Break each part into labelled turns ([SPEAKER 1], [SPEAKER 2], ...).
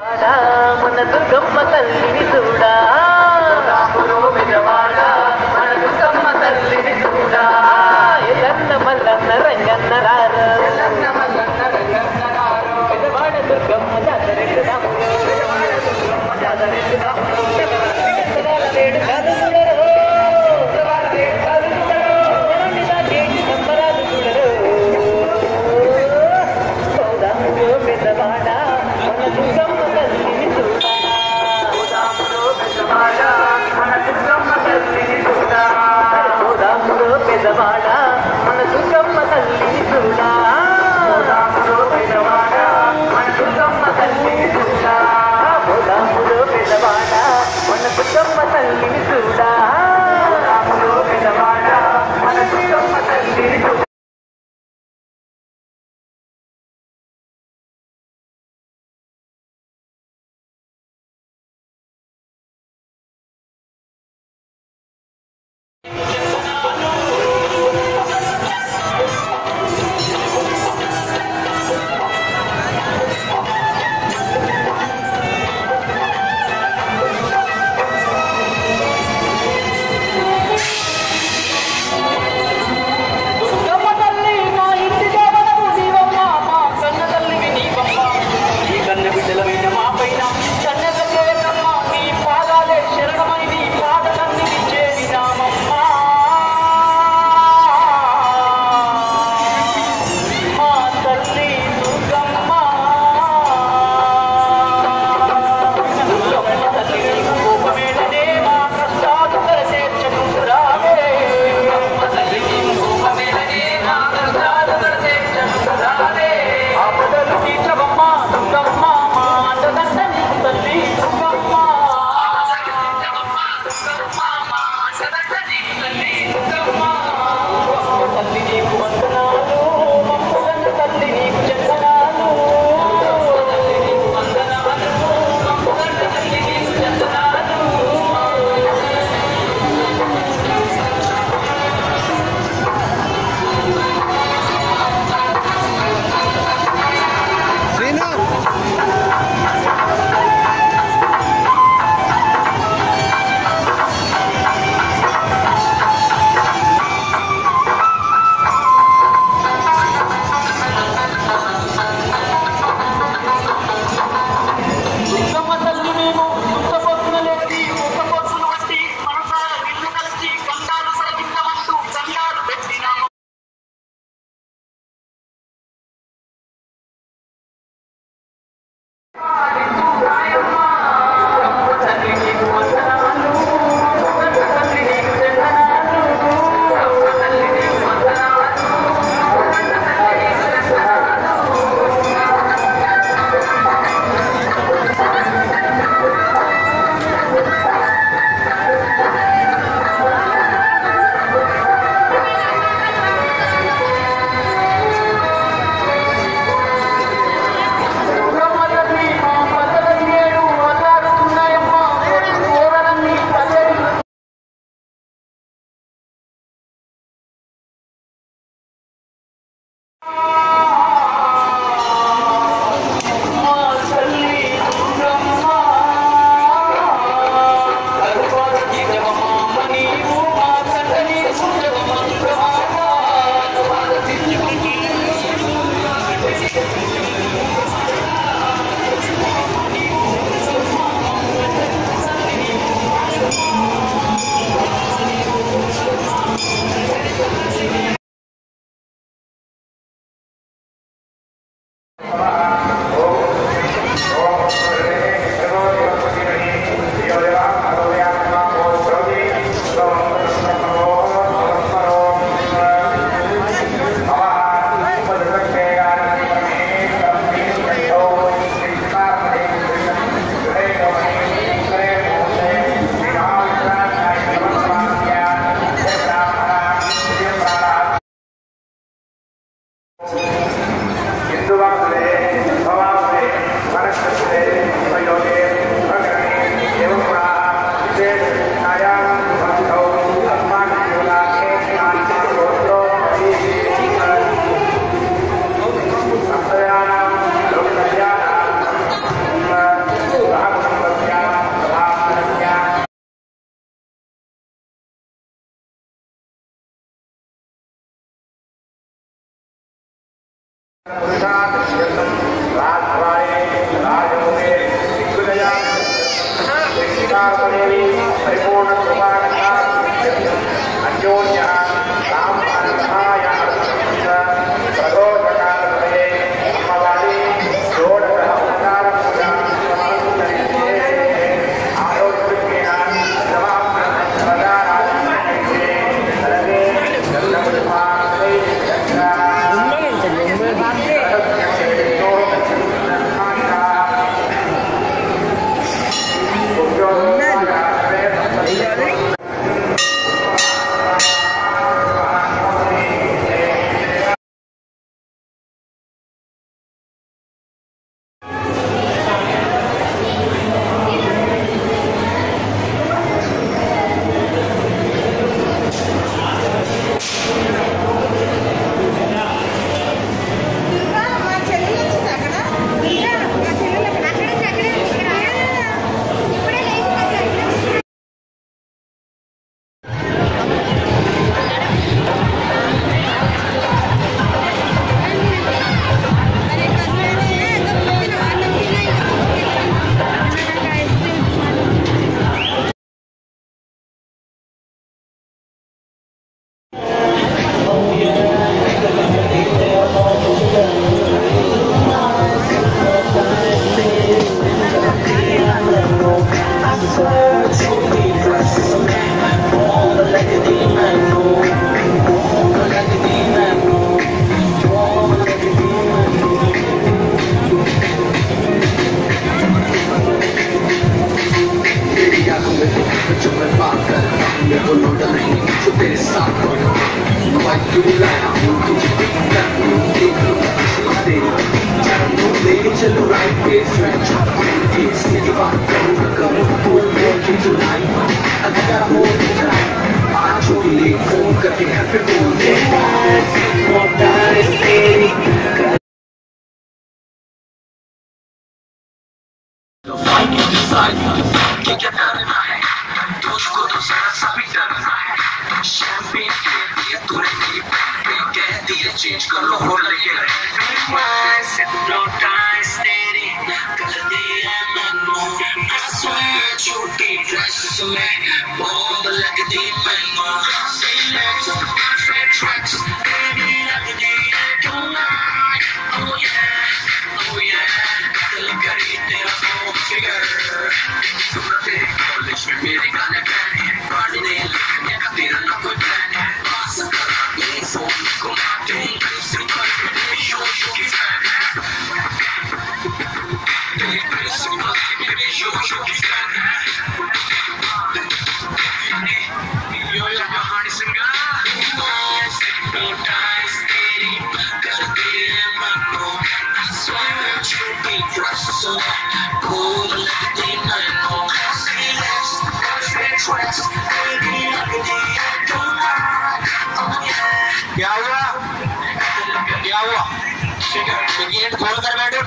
[SPEAKER 1] రామున దుర్గమ్మ తల్లిని చూడా.
[SPEAKER 2] I need to
[SPEAKER 1] sign कर लो मैनू। लेके छोटी ड्रेस में बॉम्ब लगदी मैनू।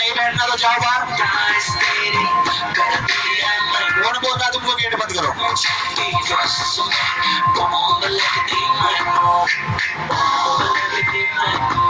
[SPEAKER 1] नहीं बैठना तो जाओ बाहर कौन बोलता तुमको गेट बंद करो?
[SPEAKER 3] कहाँ है